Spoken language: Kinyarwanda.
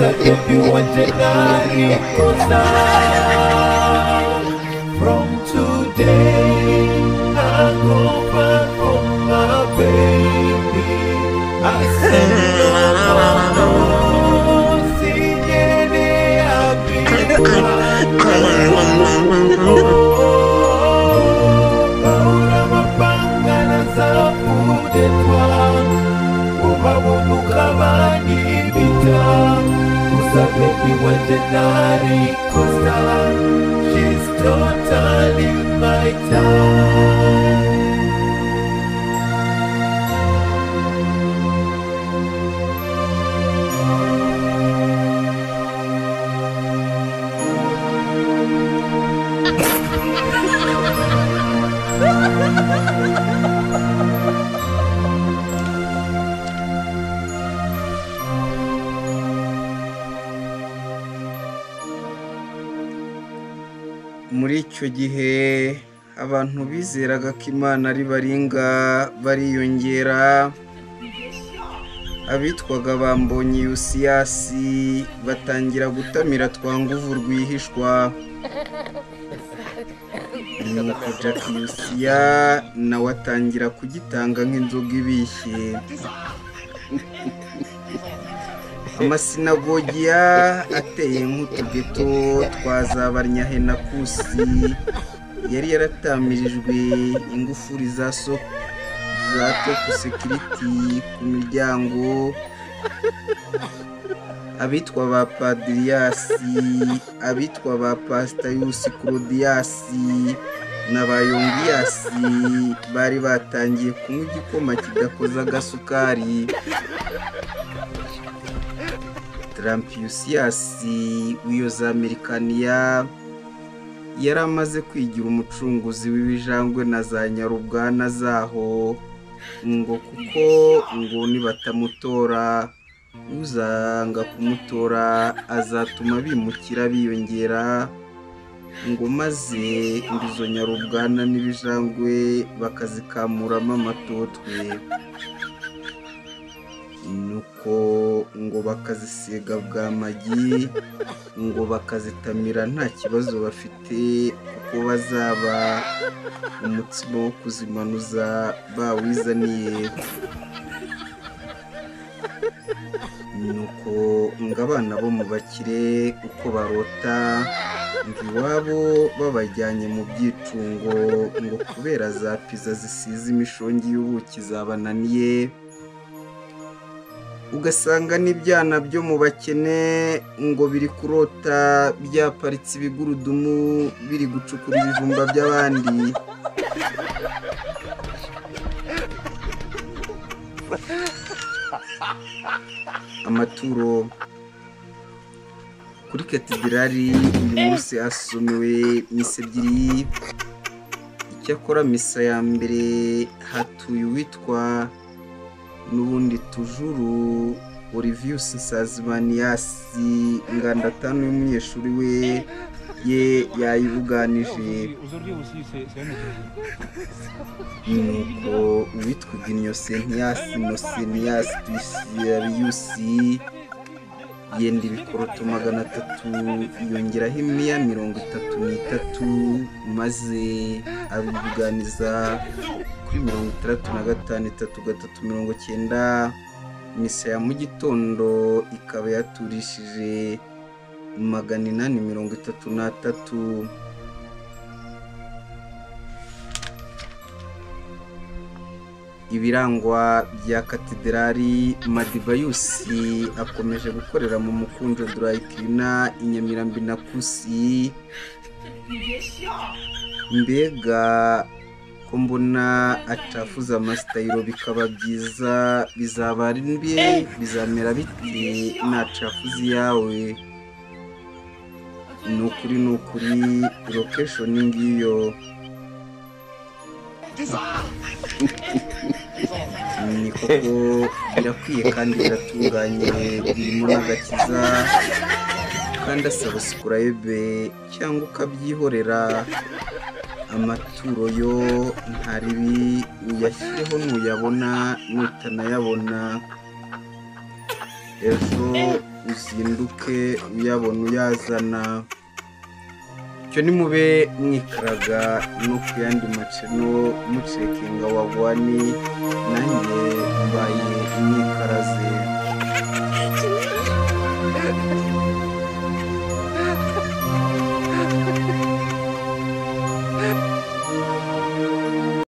Sasa tukiwache nani kusahau From today I go back home my baby. I said no Not ku muri icyo gihe abantu bizeraga ko imana ari baringa bariyongera. Abitwaga bambonye yusiyasi batangira gutamira twanguvu rwihishwa. Nuko jack yusiya nawe atangira kugitanga nk'inzoga ibishye. Amasinagogiya ateye nk'utugeto twa za barnyahenakusi yari yaratamirijwe ingufuri za so za topu sekiriti ku miryango. Abitwa ba padiriyasi abitwa ba pasitayusi korodiyasi na ba yongiyasi bari batangiye kunywa igikoma kidakoze agasukari tarampiyusiyasi w'iyo za amerikaniya yari amaze kwigira umucunguzi w'ibijangwe na za nyarubwana zaho. Ngo kuko ngo nibatamutora uzanga kumutora azatuma bimukira biyongera. Ngo maze ngo izo nyarubwana n'ibijangwe bakazikamuramo amatotwe. Nuko ngo bakazisiga bwa magi ngo bakazitamira nta kibazo bafite kuko bazaba umutsima wo kuzimanuza bawizaniye. Nuko ngo abana bo mu bakire uko barota ngo iwabo babajyanye mu byicungo ngo kubera za piza zisize imishongi y'ubuki zabananiye ugasanga n'ibyana byo mu bakene ngo biri kurota byaparitse ibigurudumu biri gucukura ibijumba by'abandi. Amaturo. Kuri katedrali uyu munsi hasomewe misa ebyiri. Icyakora misa ya mbere hatuye uwitwa n'ubundi tujuru Olivius Nsazimaniyasi ngandatanu y'umunyeshuri we ye yayibuganije nuko uwitwaga Innocentius Innocentius Dusiariusi yenda ibikoroto magana atatu yongeraho imiya mirongo itatu n'itatu maze abibuganiza kuri mirongo itandatu na gatanu itatu gatatu mirongo cyenda misa ya mu gitondo ikaba yaturishije magana inani mirongo itatu n'atatu. Ibirangwa bya katedrali madibayusi akomeje gukorera mu mukunjo durayikirina inyamirambi na kusi. Mbega ko mbona acafuza amasitayiro bikaba byiza bizaba ari mbi bizamera bite nacafuza iyawe. Ni ukuri ni ukuri lokeshoni ngiyo. Ni koko birakwiye kandi biratunganye birimo n'agakiza. Kandi asaba sikurayibe cyangwa ukabyihorera. Amaturo yo nta ribi uyashyireho nuyabona nutanayabona ejo uzinduke uyabona uyazana. Icyo ni mube mwikaraga no ku yandi maceno mucekinga wagwani nanjye mbaye imyikaraze